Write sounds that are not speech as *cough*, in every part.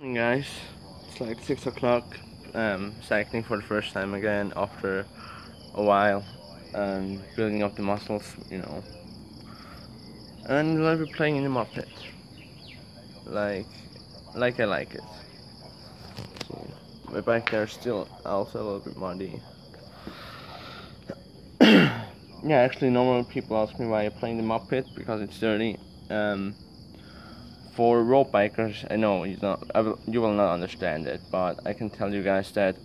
Guys, it's like 6 o'clock, um, cycling for the first time again after a while, um, building up the muscles, you know, and I'll be playing in the moped, like, like I like it. So, my bike there is still also a little bit muddy. *coughs* yeah, actually normal people ask me why I'm playing the moped, because it's dirty. Um, for road bikers, I know you not, will, you will not understand it, but I can tell you guys that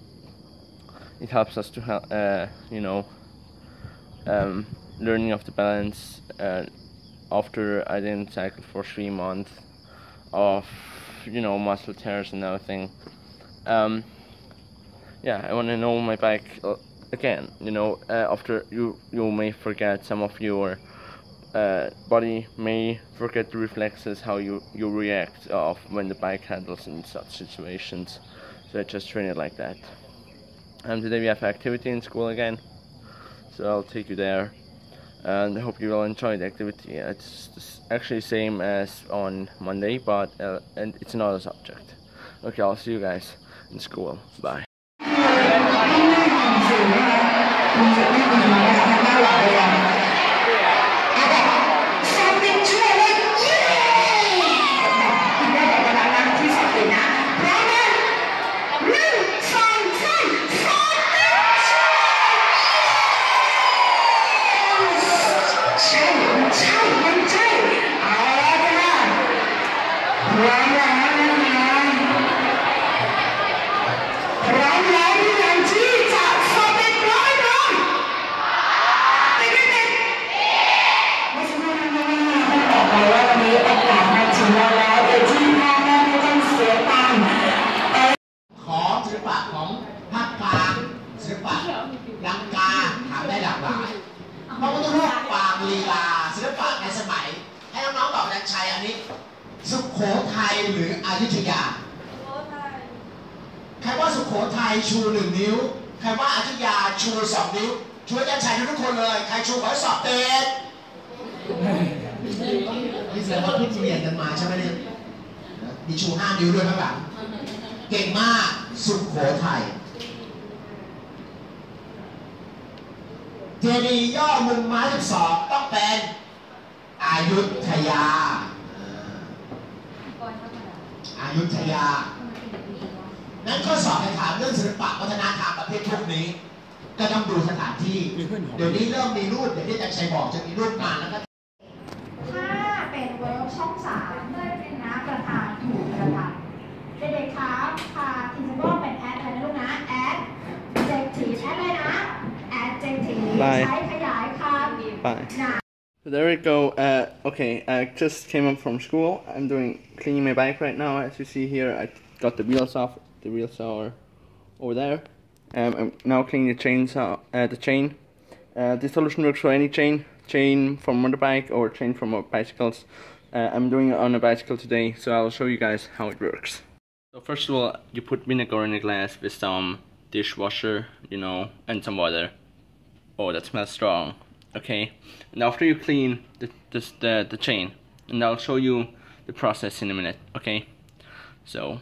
it helps us to uh, you know, um, learning of the balance. Uh, after I didn't cycle for three months of, you know, muscle tears and everything. Um, yeah, I want to know my bike uh, again. You know, uh, after you you may forget some of your uh, body may forget the reflexes how you, you react of when the bike handles in such situations. So I just train it like that. And today we have activity in school again, so I'll take you there. And I hope you will enjoy the activity. It's actually same as on Monday, but uh, and it's another subject. Okay, I'll see you guys in school. Bye. เลาวันนี้โอกาสมาถึงเราแล้วโดยที่พ่อไม่ต้องเสียตังค์ขอศิลปะของภาคกลางศิลปะลังกาทำได้หลากหลายพระพุทธรูปปางลีลาศิลปะในสมัย ให้น้องๆตอบแรงชัยอันนี้ สุโขทัยหรืออยุธยาใครว่าสุโขทัยชูหนึ่งนิ้ว ใครว่าอยุธยาชูสองนิ้วช่วยารย์ชัยทุกคนเลย ใครชูขอสอบเต็ม นี่แสดงว่าพี่เรียนกันมาใช่ไหมเนี่ยมีชูห้านิ้วด้วยครับหลังเก่งมากสุขโขทัยเจดีย์ย่อมุมไม้สิบสองต้องเป็นอายุทยาอายุทยา นั้นข้อสอบในถามเรื่องศิลปะวัฒนธรรมประเภทพวกนี้ ก็ต้องดูสถานที่ เดี๋ยวนี้เริ่มมีรูปเดี๋ยวที่อาจารย์ชัยบอกจะมีรูปงาแล้วก็ Bye. Bye. So there we go. Uh, okay, I just came up from school. I'm doing cleaning my bike right now. As you see here, I got the wheels off. The wheels are over there. Um, I'm now cleaning the chains. uh, uh the chain. Uh, this solution works for any chain, chain from motorbike or chain from uh, bicycles. Uh, I'm doing it on a bicycle today, so I'll show you guys how it works. So first of all, you put vinegar in a glass with some dishwasher, you know, and some water. Oh, that smells strong. Okay, and after you clean the, the, the, the chain, and I'll show you the process in a minute, okay? So,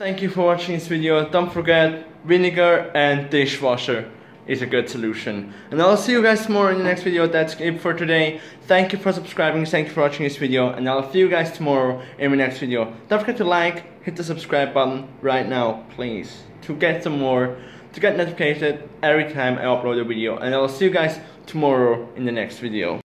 Thank you for watching this video. Don't forget, vinegar and dishwasher is a good solution. And I'll see you guys tomorrow in the next video. That's it for today. Thank you for subscribing. Thank you for watching this video. And I'll see you guys tomorrow in my next video. Don't forget to like, hit the subscribe button right now, please. To get some more, to get notified every time I upload a video. And I'll see you guys tomorrow in the next video.